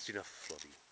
That's enough, Flobby.